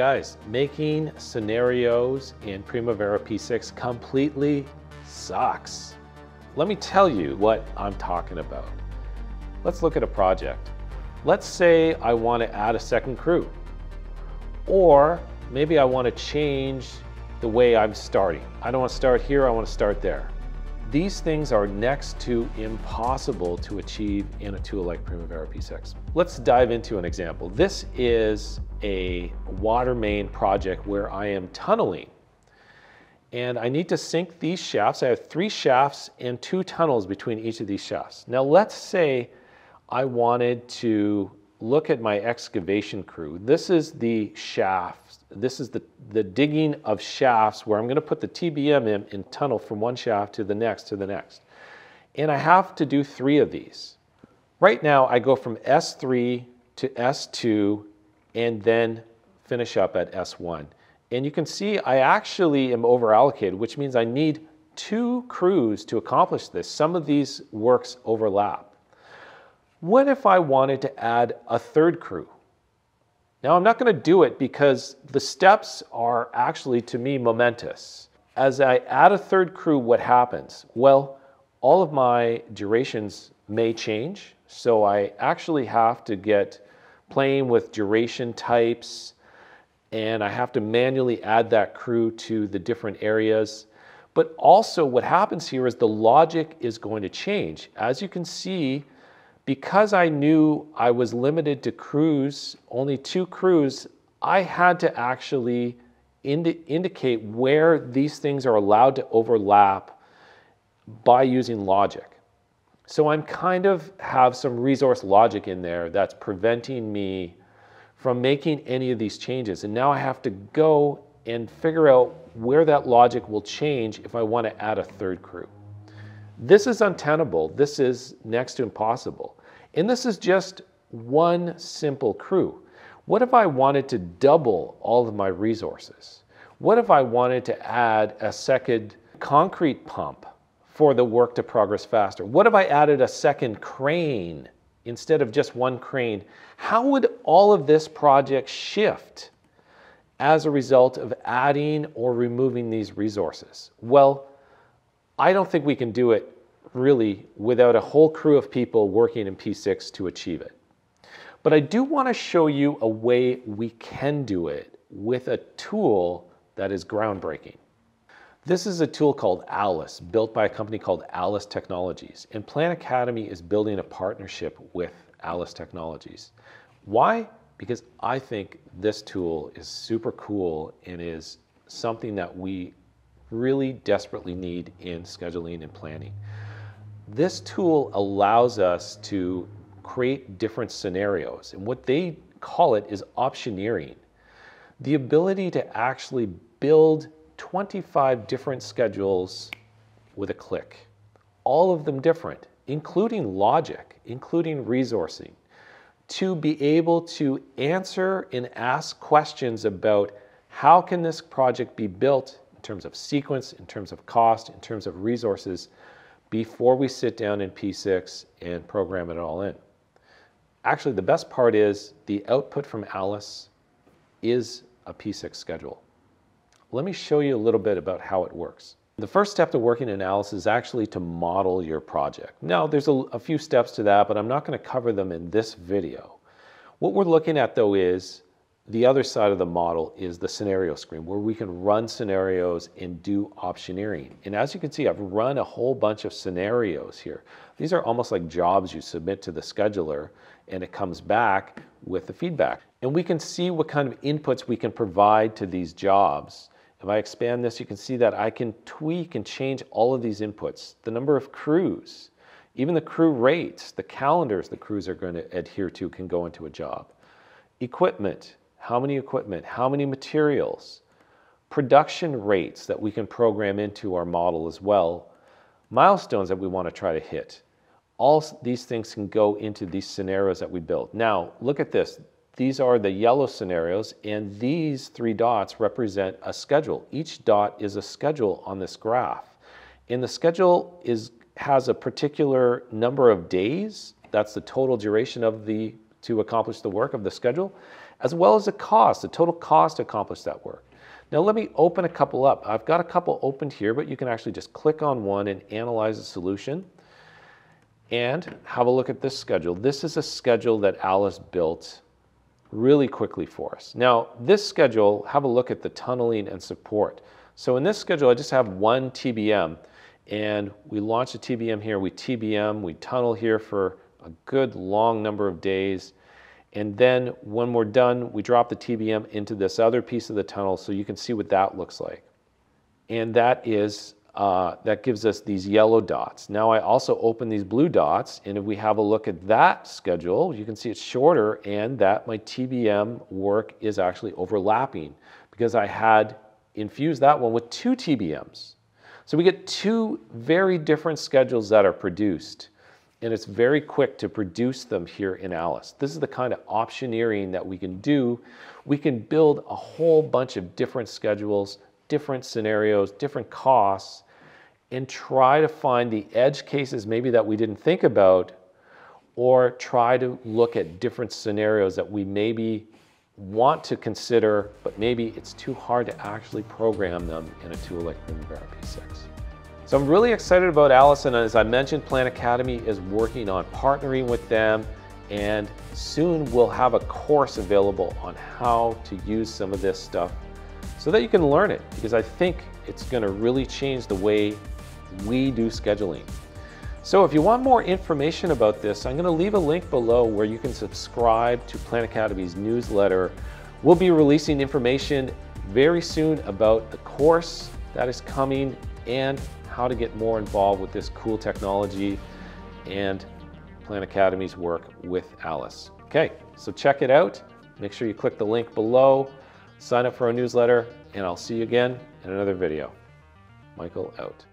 Guys, making scenarios in Primavera P6 completely sucks. Let me tell you what I'm talking about. Let's look at a project. Let's say I want to add a second crew. Or maybe I want to change the way I'm starting. I don't want to start here, I want to start there. These things are next to impossible to achieve in a tool like Primavera P6. Let's dive into an example. This is a water main project where I am tunneling. And I need to sink these shafts. I have three shafts and two tunnels between each of these shafts. Now let's say I wanted to look at my excavation crew. This is the shaft. This is the, the digging of shafts where I'm going to put the TBM in and tunnel from one shaft to the next to the next. And I have to do three of these. Right now I go from S3 to S2 and then finish up at S1. And you can see I actually am over allocated, which means I need two crews to accomplish this. Some of these works overlap. What if I wanted to add a third crew? Now I'm not going to do it because the steps are actually to me momentous. As I add a third crew, what happens? Well, all of my durations may change. So I actually have to get playing with duration types and I have to manually add that crew to the different areas. But also what happens here is the logic is going to change. As you can see, because I knew I was limited to crews, only two crews, I had to actually indi indicate where these things are allowed to overlap by using logic. So I'm kind of have some resource logic in there that's preventing me from making any of these changes. And now I have to go and figure out where that logic will change if I want to add a third crew. This is untenable. This is next to impossible. And this is just one simple crew. What if I wanted to double all of my resources? What if I wanted to add a second concrete pump for the work to progress faster? What if I added a second crane instead of just one crane? How would all of this project shift as a result of adding or removing these resources? Well, I don't think we can do it really without a whole crew of people working in P6 to achieve it. But I do want to show you a way we can do it with a tool that is groundbreaking. This is a tool called Alice, built by a company called Alice Technologies. And Plan Academy is building a partnership with Alice Technologies. Why? Because I think this tool is super cool and is something that we really desperately need in scheduling and planning. This tool allows us to create different scenarios. And what they call it is optioneering. The ability to actually build 25 different schedules with a click. All of them different, including logic, including resourcing, to be able to answer and ask questions about how can this project be built in terms of sequence, in terms of cost, in terms of resources, before we sit down in P6 and program it all in. Actually, the best part is the output from Alice is a P6 schedule. Let me show you a little bit about how it works. The first step to working in Alice is actually to model your project. Now, there's a, a few steps to that, but I'm not going to cover them in this video. What we're looking at though is the other side of the model is the scenario screen where we can run scenarios and do optioneering. And as you can see, I've run a whole bunch of scenarios here. These are almost like jobs you submit to the scheduler and it comes back with the feedback. And we can see what kind of inputs we can provide to these jobs. If I expand this, you can see that I can tweak and change all of these inputs. The number of crews, even the crew rates, the calendars the crews are going to adhere to can go into a job. Equipment, how many equipment, how many materials, production rates that we can program into our model as well, milestones that we want to try to hit. All these things can go into these scenarios that we build. Now, look at this. These are the yellow scenarios, and these three dots represent a schedule. Each dot is a schedule on this graph. And the schedule is, has a particular number of days. That's the total duration of the, to accomplish the work of the schedule as well as the cost, the total cost to accomplish that work. Now let me open a couple up. I've got a couple opened here, but you can actually just click on one and analyze the solution and have a look at this schedule. This is a schedule that Alice built really quickly for us. Now, this schedule, have a look at the tunneling and support. So in this schedule, I just have one TBM, and we launch a TBM here, we TBM, we tunnel here for a good long number of days, and then when we're done, we drop the TBM into this other piece of the tunnel so you can see what that looks like. And that is uh, that gives us these yellow dots. Now I also open these blue dots, and if we have a look at that schedule, you can see it's shorter and that my TBM work is actually overlapping because I had infused that one with two TBMs. So we get two very different schedules that are produced, and it's very quick to produce them here in Alice. This is the kind of optioneering that we can do. We can build a whole bunch of different schedules different scenarios, different costs, and try to find the edge cases maybe that we didn't think about, or try to look at different scenarios that we maybe want to consider, but maybe it's too hard to actually program them in a tool like Primavera P6. So I'm really excited about Alice. As I mentioned, Plan Academy is working on partnering with them and soon we'll have a course available on how to use some of this stuff so that you can learn it because I think it's going to really change the way we do scheduling. So if you want more information about this, I'm going to leave a link below where you can subscribe to Plan Academy's newsletter. We'll be releasing information very soon about the course that is coming and how to get more involved with this cool technology and Plan Academy's work with Alice. Okay, so check it out. Make sure you click the link below sign up for our newsletter, and I'll see you again in another video. Michael out.